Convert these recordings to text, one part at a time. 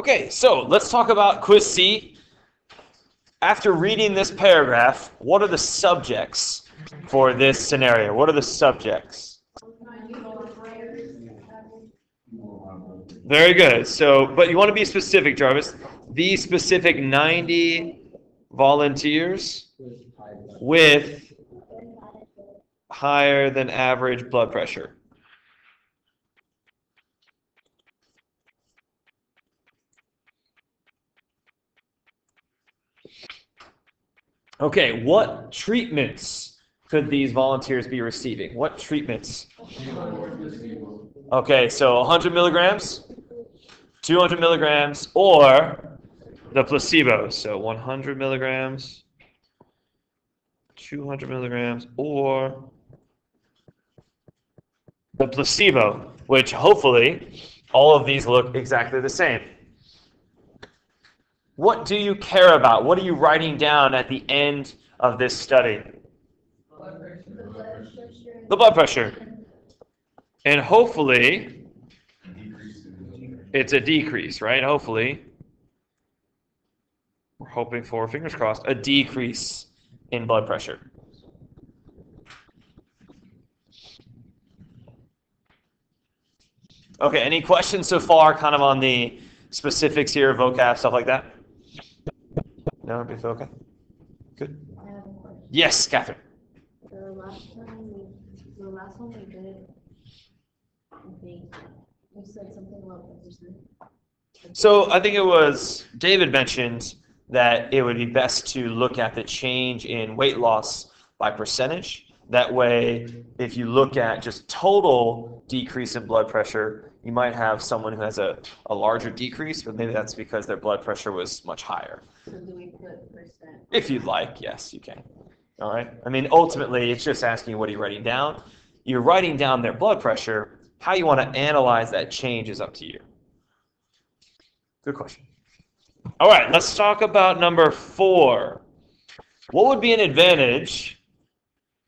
Okay, so let's talk about quiz C. After reading this paragraph, what are the subjects for this scenario? What are the subjects? Very good. So, but you want to be specific, Jarvis. These specific 90 volunteers with higher than average blood pressure. Okay, what treatments could these volunteers be receiving? What treatments? Okay, so 100 milligrams, 200 milligrams, or the placebo. So 100 milligrams, 200 milligrams, or the placebo, which hopefully all of these look exactly the same. What do you care about? What are you writing down at the end of this study? The blood pressure. And hopefully, it's a decrease, right? Hopefully. We're hoping for, fingers crossed, a decrease in blood pressure. Okay, any questions so far kind of on the specifics here, vocab, stuff like that? No, okay. Good. Yes, Catherine. The last time we, the last one we did, I think, you said something about the. So I think it was David mentioned that it would be best to look at the change in weight loss by percentage. That way, if you look at just total decrease in blood pressure, you might have someone who has a, a larger decrease, but maybe that's because their blood pressure was much higher. So do we put percent? If you'd like, yes, you can. All right. I mean, ultimately, it's just asking what are you writing down. You're writing down their blood pressure. How you want to analyze that change is up to you. Good question. All right, let's talk about number four. What would be an advantage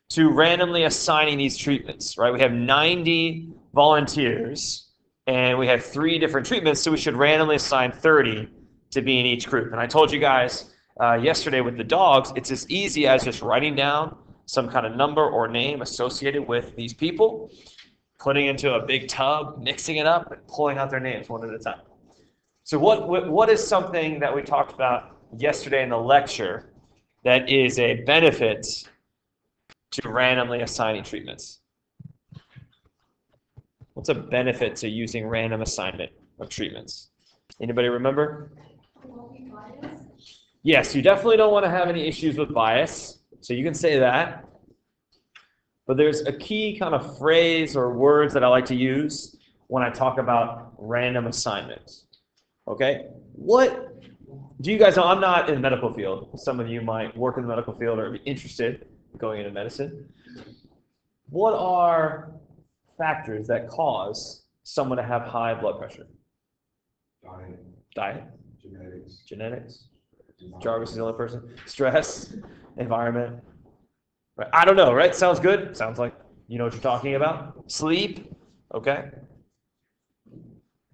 to randomly assigning these treatments, right? We have 90 volunteers and we have three different treatments, so we should randomly assign 30 to be in each group. And I told you guys uh, yesterday with the dogs, it's as easy as just writing down some kind of number or name associated with these people, putting into a big tub, mixing it up, and pulling out their names one at a time. So what, what, what is something that we talked about yesterday in the lecture that is a benefit to randomly assigning treatments? What's a benefit to using random assignment of treatments? Anybody remember? Yes, you definitely don't want to have any issues with bias, so you can say that. But there's a key kind of phrase or words that I like to use when I talk about random assignments. Okay? What do you guys know? I'm not in the medical field. Some of you might work in the medical field or be interested in going into medicine. What are factors that cause someone to have high blood pressure? Diet, Diet, genetics. genetics. Jarvis is the only person. Stress, environment. Right. I don't know, right? Sounds good. Sounds like you know what you're talking about. Sleep. Okay.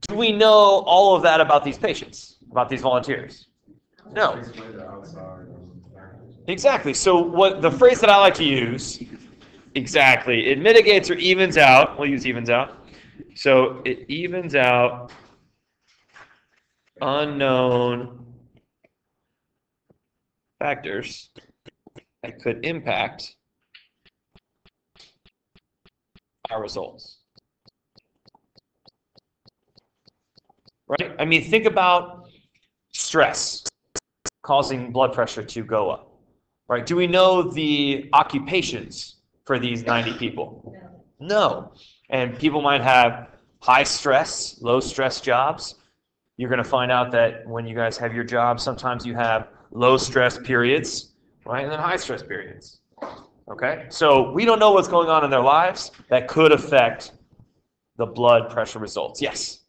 Do we know all of that about these patients, about these volunteers? No. Explain the outside um, factors. Exactly. So what the phrase that I like to use, exactly, it mitigates or evens out. We'll use evens out. So it evens out unknown factors that could impact our results. Right? I mean, think about stress causing blood pressure to go up. Right? Do we know the occupations for these 90 people? No. And people might have high stress, low stress jobs. You're going to find out that when you guys have your job, sometimes you have low stress periods, right? And then high stress periods. Okay? So we don't know what's going on in their lives that could affect the blood pressure results. Yes.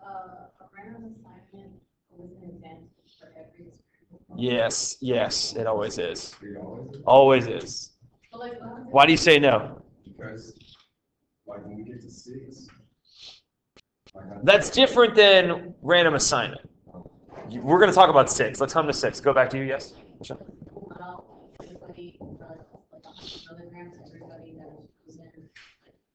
Uh, a random assignment was an advantage for every experiment. Yes, yes, it always is. Always, Always is. But like, Why do you say no? because, like, when we get to six. That's different than random assignment. We're going to talk about six. Let's come to six. Go back to you. Yes. Michelle? Well, everybody, like a hundred milligrams, everybody that was in, like,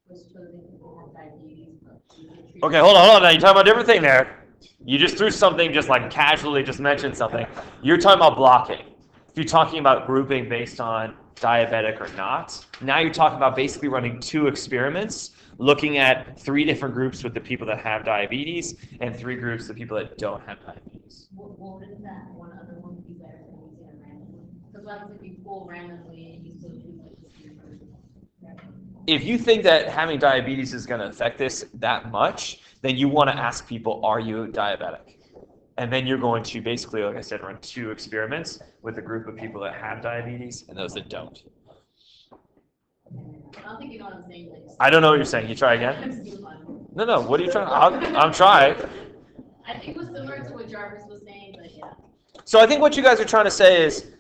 was chosen people have diabetes, but. you can treat- Okay, hold on, hold on. Now you're talking about a different thing there. You just threw something, just like casually, just mentioned something. You're talking about blocking. If you're talking about grouping based on diabetic or not, now you're talking about basically running two experiments, looking at three different groups with the people that have diabetes and three groups of people that don't have diabetes. What, what would that one other one be better than using a random one? Because what happens if you pull randomly and you still choose like the same person? If you think that having diabetes is going to affect this that much, then you want to ask people, are you diabetic? And then you're going to basically, like I said, run two experiments with a group of people that have diabetes and those that don't. I don't think you know what I'm saying. I don't know what you're saying. You try again? I'm still fine. No, no. What are you trying? I'll, I'm trying. I think it was similar to what Jarvis was saying, but yeah. So I think what you guys are trying to say is,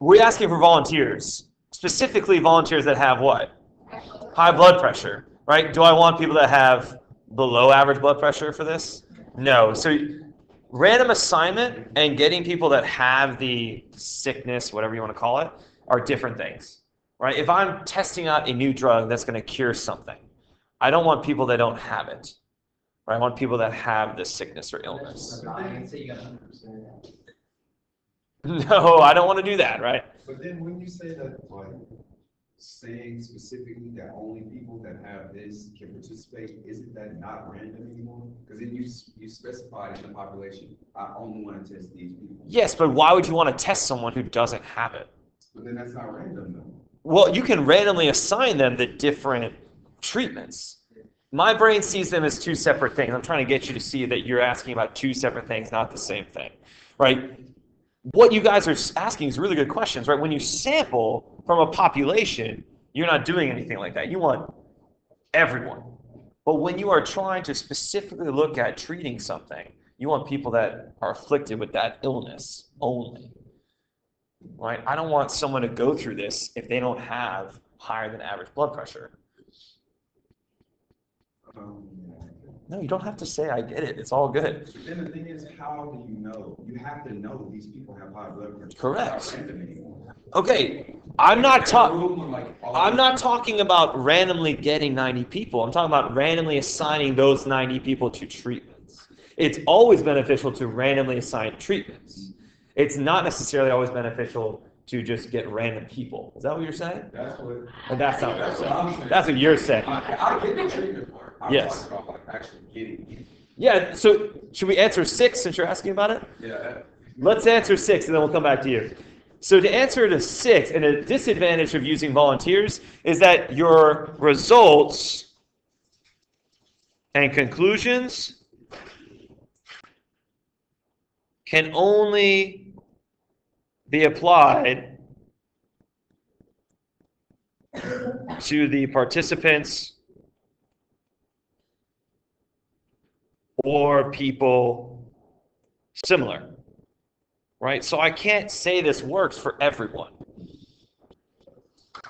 we're asking for volunteers, specifically volunteers that have what? High blood pressure, right? Do I want people that have below average blood pressure for this? No. So random assignment and getting people that have the sickness, whatever you want to call it, are different things, right? If I'm testing out a new drug that's going to cure something, I don't want people that don't have it. Right? I want people that have the sickness or illness. I didn't say you got hundred percent. No, I don't want to do that, right? But then when you say that, like, saying specifically that only people that have this can participate, isn't that not random anymore? Because then you, you specified in the population, I only want to test these people. Yes, but why would you want to test someone who doesn't have it? But then that's not random though. Well, you can randomly assign them the different treatments. My brain sees them as two separate things. I'm trying to get you to see that you're asking about two separate things, not the same thing, right? What you guys are asking is really good questions, right? When you sample from a population, you're not doing anything like that. You want everyone. But when you are trying to specifically look at treating something, you want people that are afflicted with that illness only right? I don't want someone to go through this if they don't have higher than average blood pressure. Um, No, you don't have to say I get it. It's all good. Then the thing is, how do you know? You have to know these people have high blood pressure. Correct. not random anymore. Okay, I'm not talking. Like, I'm not talking about randomly getting 90 people. I'm talking about randomly assigning those 90 people to treatments. It's always beneficial to randomly assign treatments. It's not necessarily always beneficial to just get random people. Is that what you're saying? That's what. Or that's not what That's you're what I'm saying. That's what you're saying. I, I get the treatment part. I'm Yes. talking about like actually getting. Yeah, so should we answer six since you're asking about it? Yeah. Let's answer six and then we'll come back to you. So to answer to six, and a disadvantage of using volunteers is that your results and conclusions can only be applied to the participants or people similar right? So I can't say this works for everyone,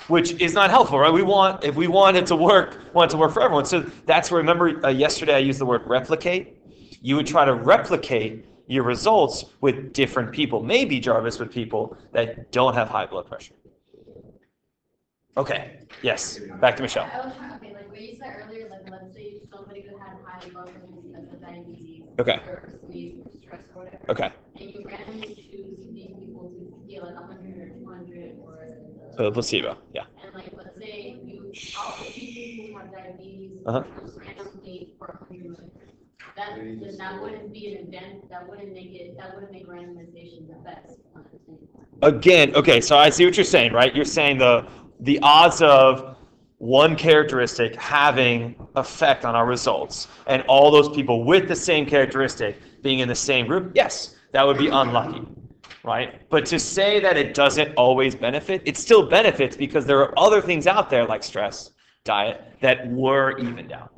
which is not helpful, right? We want if we want it to work, want it to work for everyone. So that's where remember uh, yesterday I used the word replicate. You would try to replicate your results with different people, maybe Jarvis with people that don't have high blood pressure. Okay. Yes. Back to Michelle. I was like what you said earlier, like let's say somebody who had high blood pressure because of diabetes. Okay. Or or stress or whatever. Okay. And you randomly choose these people to get like hundred or two hundred or. So placebo. Yeah. And like, let's say you, all the people who have diabetes, Uh-huh. randomly for a hundred milligrams. That, then that wouldn't be an event, that wouldn't make it, that wouldn't make randomization the best. one, I. Again, okay, so I see what you're saying, right? You're saying the the odds of one characteristic having effect on our results and all those people with the same characteristic being in the same group, yes, that would be unlucky, right? But to say that it doesn't always benefit, it still benefits because there are other things out there like stress, diet that were evened out.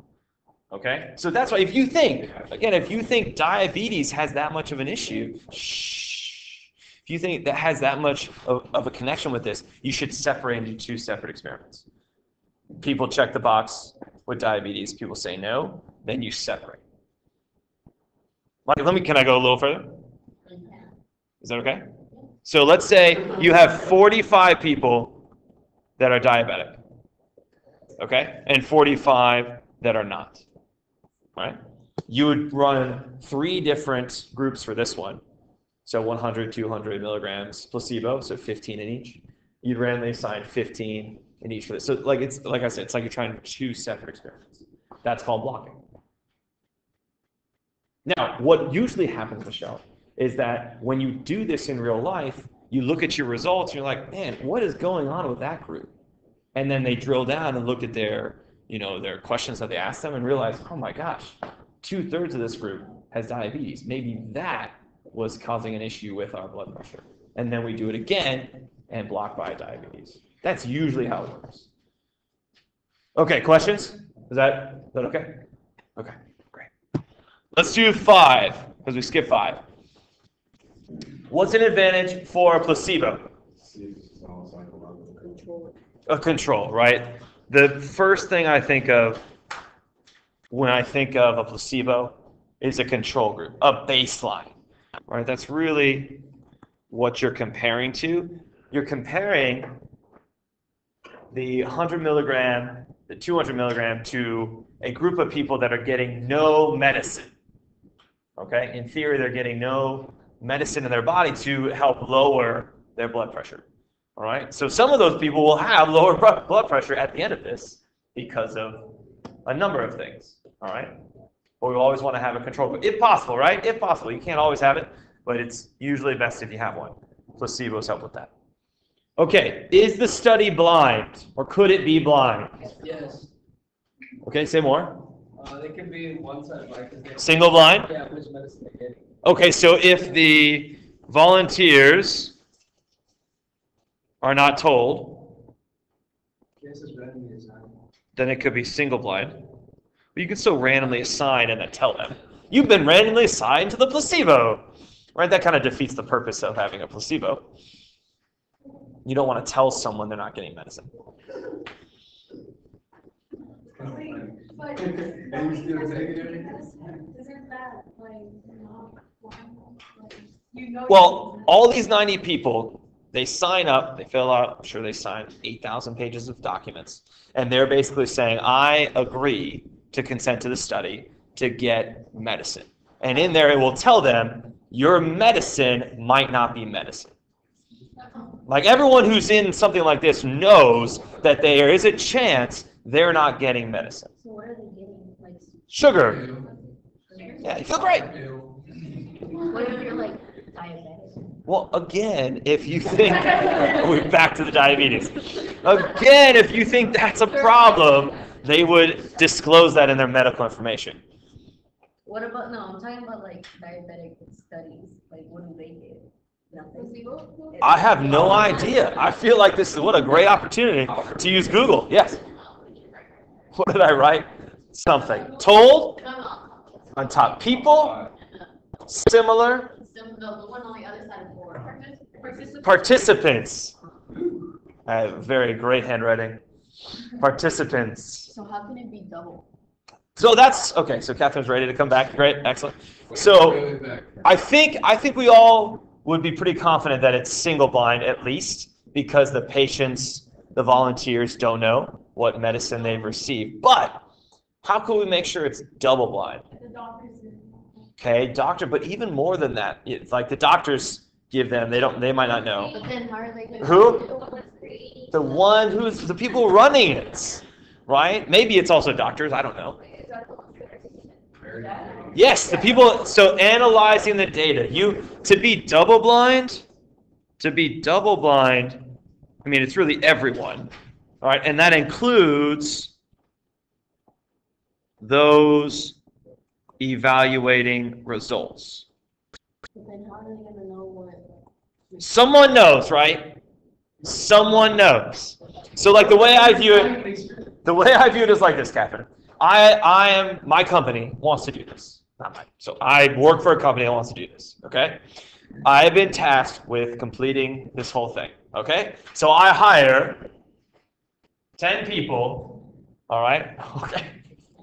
Okay? So that's why if you think, again, if you think diabetes has that much of an issue, shh. If you think that has that much of, of a connection with this, you should separate into two separate experiments. People check the box with diabetes, people say no, then you separate. Like, let me, can I go a little further? Is that okay? So let's say you have 45 people that are diabetic, okay, and 45 that are not, right? You would run three different groups for this one. So 100, 200 milligrams placebo, so 15 in each. You'd randomly assign 15 in each for this. So like it's like I said, it's like you're trying two separate experiments. That's called blocking. Now, what usually happens, Michelle, is that when you do this in real life, you look at your results, and you're like, man, what is going on with that group? And then they drill down and look at their, you know, their questions that they asked them and realize, oh my gosh, two thirds of this group has diabetes. Maybe that was causing an issue with our blood pressure. And then we do it again and block by diabetes. That's usually how it works. Okay, questions? Is that, is that okay? Okay, great. Let's do five, because we skipped five. What's an advantage for a placebo? A control, right? The first thing I think of when I think of a placebo is a control group, a baseline, right? That's really what you're comparing to. You're comparing the 100 milligram, the 200 milligram to a group of people that are getting no medicine. Okay? In theory, they're getting no medicine in their body to help lower their blood pressure. All right? So some of those people will have lower blood pressure at the end of this because of a number of things. All right? But we always want to have a control group, if possible, right? If possible. You can't always have it, but it's usually best if you have one. Placebos help with that. Okay, is the study blind or could it be blind? Yes, Okay, say more. uh, they can be one side, they- Single blind? Yeah, which medicine they're getting. Okay, so if the volunteers are not told, This is randomly assigned. then it could be single blind. But you can still randomly assign and then tell them. You've been randomly assigned to the placebo. Right? That kind of defeats the purpose of having a placebo. You don't want to tell someone they're not getting medicine. But And you still take it? isn't that like not blind? Like, You know. Well, all these 90 people, they sign up, they fill out, I'm sure they sign 8,000 pages of documents, and they're basically saying, I agree to consent to the study to get medicine. And in there, it will tell them, your medicine might not be medicine. Like everyone who's in something like this knows that there is a chance they're not getting medicine. So what are they getting? Like. Sugar. Yeah, you feel great. What if you're like diabetic? Well, again, if you think we're back to the diabetes. Again, if you think that's a problem, they would disclose that in their medical information. What about, no, I'm talking about like diabetic studies, like what do they get? Nothing. I have no idea. I feel like this is what a great opportunity to use Google. Yes. What did I write? Something. Told No, no, on top. People similar some, no, the one on the other side of the. Participants. participants. I have very great handwriting. Participants. So how can it be double? So that's okay. So Catherine's ready to come back. Great, excellent. So I think I think we all would be pretty confident that it's single blind at least because the patients, the volunteers don't know what medicine they've received. But how can we make sure it's double blind? The doctors. Okay, doctor, but even more than that, it's like the doctors give them, they don't they might not know. But then how are they gonna? Who? The one who's the people running it, right? Maybe it's also doctors, I don't know. Yes, the people so analyzing the data. You to be double blind, to be double blind, I mean it's really everyone. All right, and that includes those evaluating results. But then how are they gonna know? Someone knows, right? Someone knows. So like the way I view it, the way I view it is like this, Catherine. I I am my company wants to do this. Not mine. So I work for a company that wants to do this. Okay. I have been tasked with completing this whole thing. Okay. So I hire ten people. All right. Okay.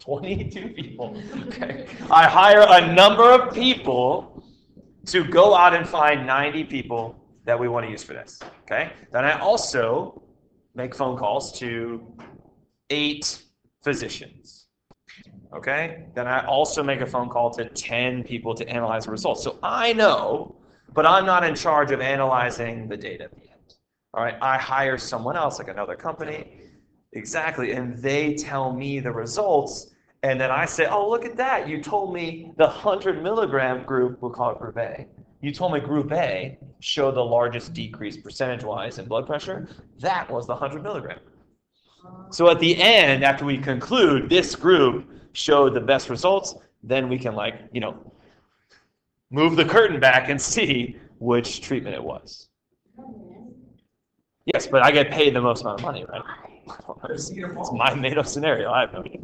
Twenty-two people. Okay. I hire a number of people to go out and find 90 people that we want to use for this. Okay. Then I also make phone calls to eight physicians. Okay. Then I also make a phone call to 10 people to analyze the results. So I know, but I'm not in charge of analyzing the data at the end. All right. I hire someone else, like another company. Exactly. And they tell me the results. And then I say, oh, look at that. You told me the 100 milligram group, we'll call it group A. You told me group A showed the largest decrease percentage wise in blood pressure. That was the 100 milligram. So at the end, after we conclude this group showed the best results, then we can, like, you know, move the curtain back and see which treatment it was. Yes, but I get paid the most amount of money, right? It's, it's my made up scenario. I have no idea.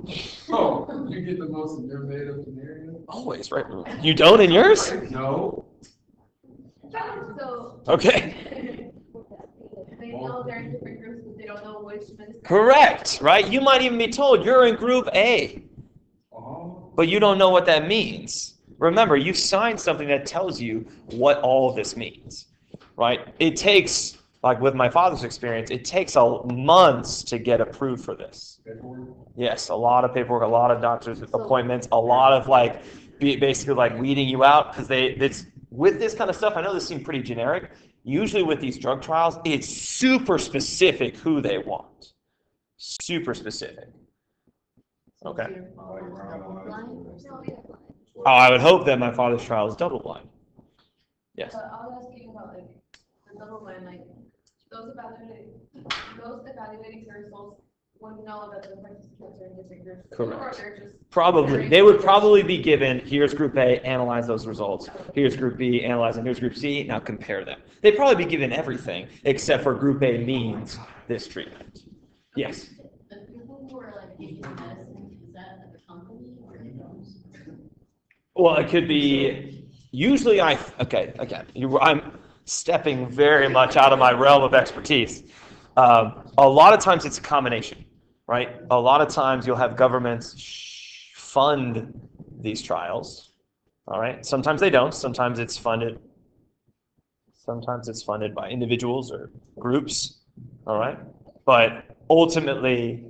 Oh, you get the most in your made up scenario? Always, right? You don't in yours? No. So. Okay. They know they're in different groups, but they don't know which medicine. Correct, right? You might even be told you're in group A, Oh, but you don't know what that means. Remember, you signed something that tells you what all of this means, right? It takes, like with my father's experience, it takes a months to get approved for this. Yes, a lot of paperwork, a lot of doctor's appointments, a lot of like basically like weeding you out because they it's with this kind of stuff. I know this seems pretty generic. Usually with these drug trials, it's super specific who they want. Super specific. Okay. Oh, I would hope that my father's trial is double blind. Yes. But I was asking about like, the double blind, like, those evaluating, those evaluating the results would know that the participants are in different groups. Correct. Or they're just. Probably. They would probably be given, here's group A, analyze those results. Here's group B, analyze them. Here's group C, now compare them. They'd probably be given everything except for group A means this treatment. Yes. The people who are like taking the medicine, is that at the company or? Well, it could be, usually I, okay, again, you, I'm stepping very much out of my realm of expertise. Um, a lot of times it's a combination, right? A lot of times you'll have governments fund these trials, all right? Sometimes they don't. Sometimes it's funded. Sometimes it's funded by individuals or groups, all right? But ultimately,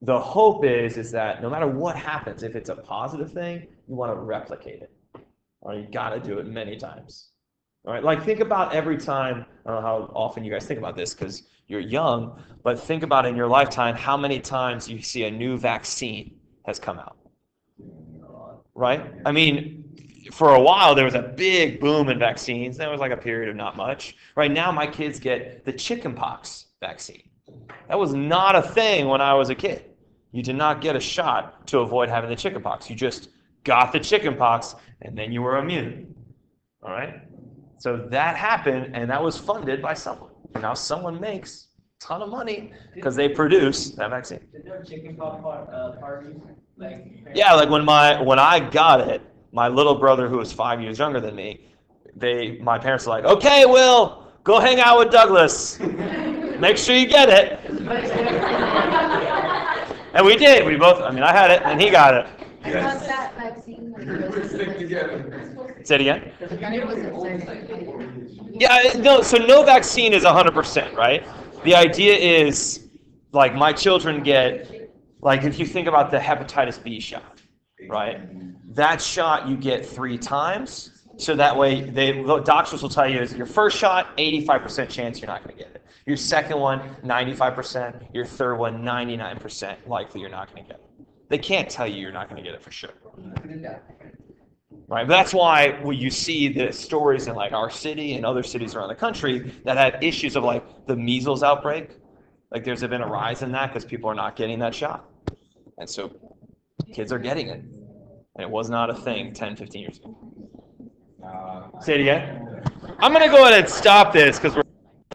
the hope is is that no matter what happens, if it's a positive thing, you want to replicate it. Or you got to do it many times. All right, like think about every time. I don't know how often you guys think about this because you're young, but think about in your lifetime how many times you see a new vaccine has come out. Right? I mean, for a while there was a big boom in vaccines. There was like a period of not much. Right now, my kids get the chickenpox vaccine. That was not a thing when I was a kid. You did not get a shot to avoid having the chickenpox. You just got the chickenpox and then you were immune. All right? So that happened and that was funded by someone. And now someone makes a ton of money because they produce that vaccine. Did there chicken pop uh, parties? Like. Yeah, like when my when I got it, my little brother who was five years younger than me, they my parents were like, okay, Will, go hang out with Douglas. Make sure you get it. And we did. We both. I mean, I had it and he got it. I thought that vaccine. like, was- Stick together. Say it again. It was- Yeah, no, so no vaccine is 100%, right? The idea is like my children get, like if you think about the hepatitis B shot, right? That shot you get three times. So that way, they, the doctors will tell you is your first shot, 85% chance you're not going to get it. Your second one, 95%. Your third one, 99% likely you're not going to get it. They can't tell you you're not going to get it for sure. Right, but that's why when you see the stories in like our city and other cities around the country that have issues of like the measles outbreak, like there's been a rise in that because people are not getting that shot, and so kids are getting it, and it was not a thing 10, 15 years ago. Uh, Say it again. I'm gonna go ahead and stop this because we're